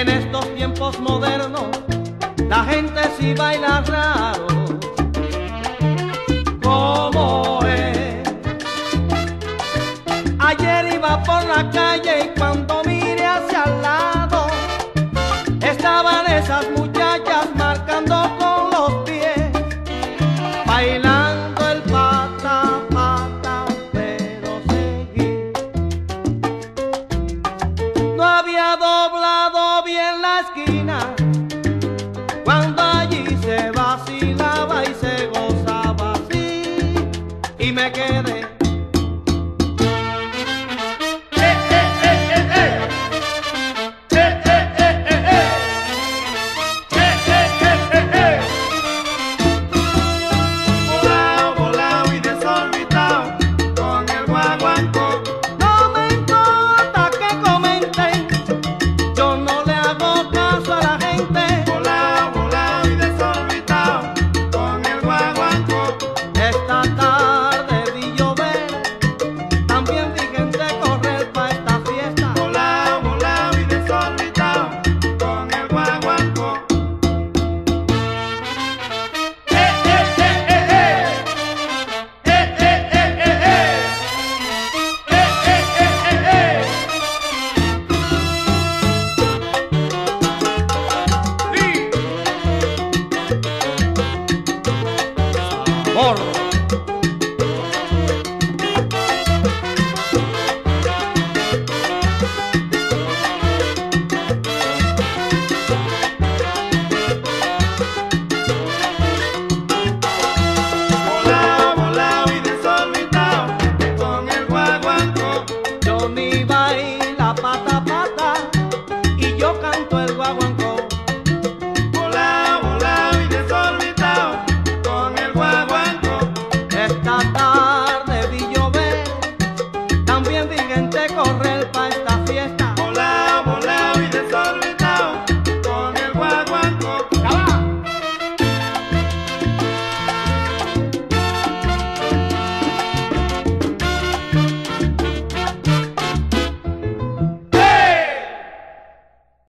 En estos tiempos modernos, la gente sí baila raro. ¿Cómo es? Ayer iba por la calle y cuando asking. seco